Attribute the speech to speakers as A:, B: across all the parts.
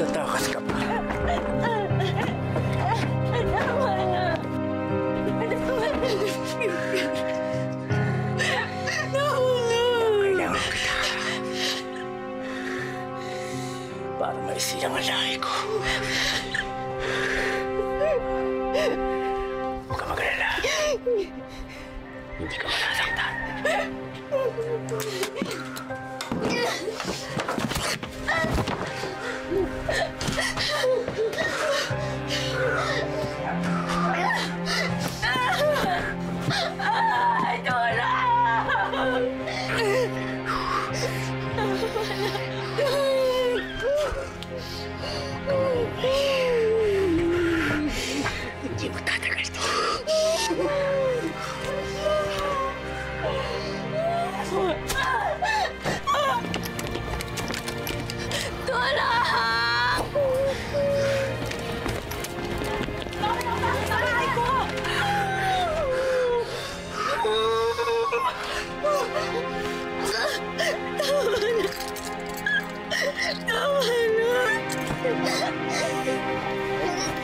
A: Tatakas ka pa. Tama na. Tama
B: na. Kailangan
A: kita. Para maisin
B: ang alahe ko. Huwag ka mag-alala. Hindi ka masasaktan.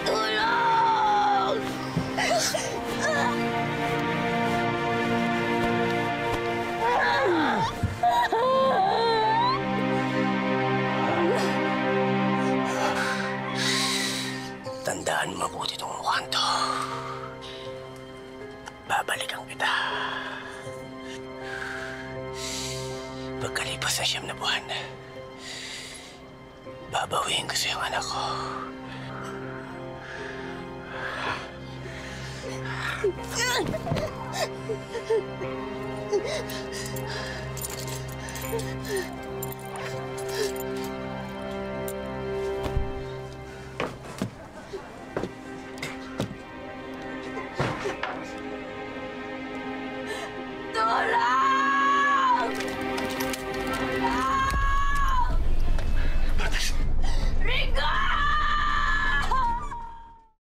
B: Tulong!
A: Tandaan mabuti itong mukhang to. Babalikan kita. Pagkalipas ng siyam na buwan, babawiin ko sa iyong anak ko.